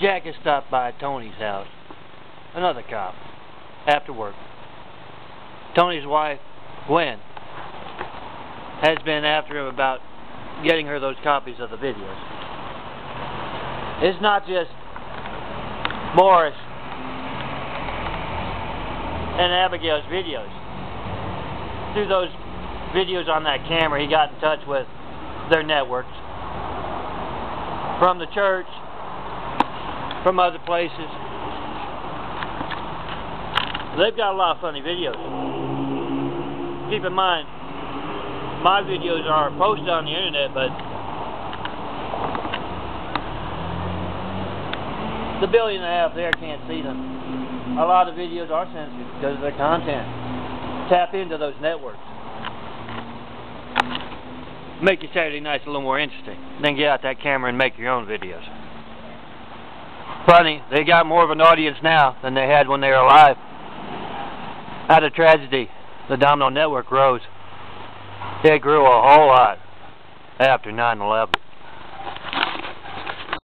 Jack has stopped by Tony's house. Another cop. After work. Tony's wife, Gwen, has been after him about getting her those copies of the videos. It's not just Morris and Abigail's videos. Through those videos on that camera, he got in touch with their networks. From the church, from other places. They've got a lot of funny videos. Keep in mind, my videos are posted on the internet, but the billion and a half there can't see them. A lot of videos are censored because of their content. Tap into those networks. Make your Saturday nights a little more interesting. Then get out that camera and make your own videos. Funny, they got more of an audience now than they had when they were alive. Out of tragedy, the Domino Network rose. It grew a whole lot after 9-11.